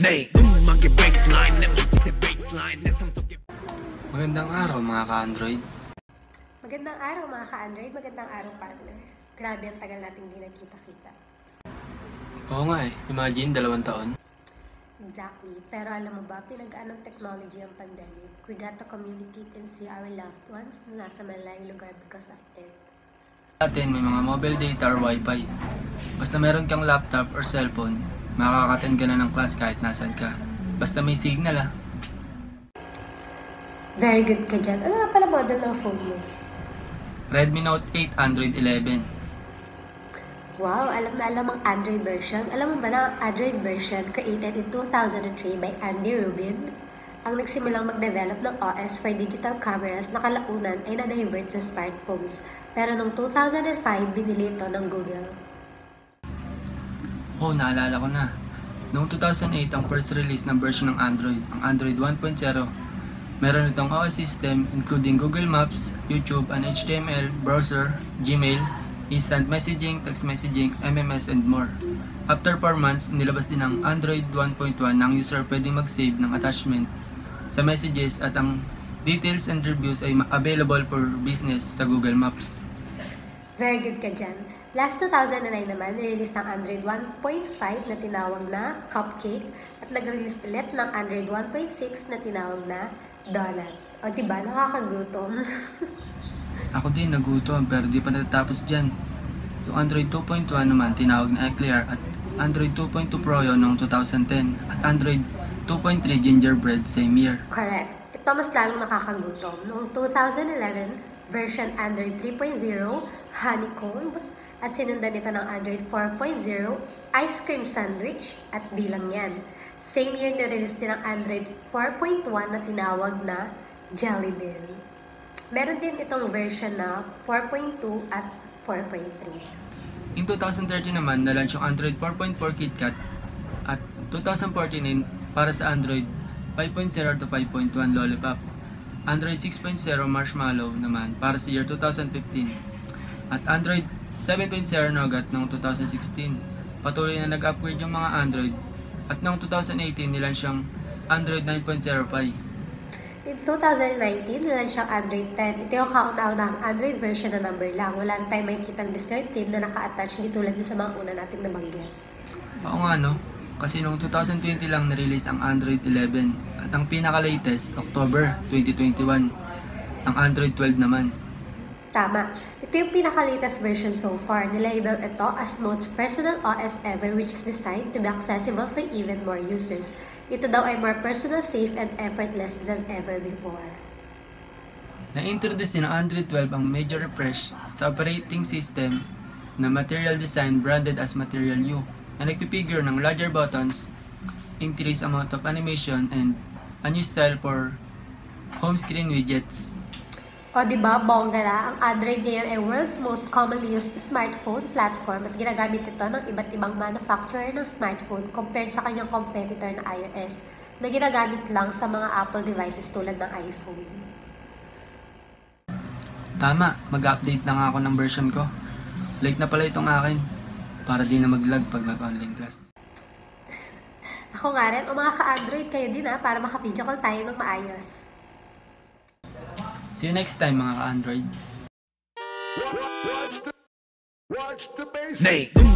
Nay, gumang yung baseline na sa baseline na samsung Magandang araw mga ka-Android. Magandang araw mga ka-Android, magandang araw partner. Grabe ang tagal natin hindi nagkita-kita. Oo nga eh, imagine dalawang taon. Exactly, pero alam mo ba, pinag-anong technology ang pandemic. We got to communicate and see our loved ones na nasa malayang lugar because of it. Atin may mga mobile data or wifi. Basta meron kang laptop or cellphone, makaka-attend ka na ng class kahit nasan ka. Basta may signal ah. Very good ka dyan. Ano nga pala model ng phone mo? Redmi Note 8 Android 11. Wow, alam na alam ang Android version. Alam mo ba na ang Android version created in 2003 by Andy Rubin? Ang nagsimulang mag-develop ng OS for digital cameras na kalaunan ay na-divert sa smartphones. Pero noong 2005, binili ito ng Google. Oh, naalala ko na. Noong 2008 ang first release ng version ng Android, ang Android 1.0. Meron itong OS system including Google Maps, YouTube, an HTML, browser, Gmail, instant messaging, text messaging, MMS, and more. After 4 months, nilabas din ang Android 1.1 na ang user pwedeng mag-save ng attachment sa messages at ang details and reviews ay available for business sa Google Maps. Very good ka dyan. Last 2009 naman, nirelease ng Android 1.5 na tinawag na Cupcake at nag-release ulit ng Android 1.6 na tinawag na Donut. O diba, nakakagutom. Ako din nagutom pero di pa natatapos dyan. Yung Android 2.1 naman tinawag na Eclair at Android 2.2 Pro yun noong 2010 at Android 2.3 Gingerbread same year. Correct. Ito mas lalong nakakagutom. Noong 2011, version Android 3.0, Honeycomb, at sinundan nito ng Android 4.0, Ice Cream Sandwich, at di lang yan. Same year na-release din ang Android 4.1 na tinawag na Jelly Bean. Meron din itong version na 4.2 at 4.3. In 2013 naman, nalaunch yung Android 4.4 KitKat at 2014 din para sa Android 5.0 to 5.1 Lollipop. Android 6.0 Marshmallow naman para sa year 2015 at Android 7.0 Nougat noong 2016. Patuloy na nag-upgrade yung mga Android at noong 2018 nilaunch yung Android 9.0 Pie. In 2019, nilan siyang Android 10. Ito yung kauna-unahang Android version na number lang. Wala na tayong makikitang dessert team na naka-attach hindi tulad yung sa mga una nating nabanggit. Oo nga no, kasi noong 2020 lang na-release ang Android 11 at ang pinaka-latest, October 2021, ang Android 12 naman. Tama. Ito yung pinaka-latest version so far. Nilabel ito as most personal OS ever which is designed to be accessible for even more users. Ito daw ay more personal, safe, and effortless than ever before. Na-introduce din ng Android 12 ang major refresh sa operating system na material design branded as Material U na nagpipigure ng larger buttons, increased amount of animation, and a new style for home screen widgets. O ba, bongga na, ang Android ngayon ay world's most commonly used smartphone platform at ginagamit ito ng iba't ibang manufacturer ng smartphone compared sa kanyang competitor na iOS na ginagamit lang sa mga Apple devices tulad ng iPhone. Tama, mag-update na nga ako ng version ko. Late na pala itong akin para di na mag-lag pag nag-online class. Ako nga rin, o mga ka-Android kayo din ha, para maka-video call tayo ng maayos. See you next time mga ka-Android. Watch the baseline. Nate.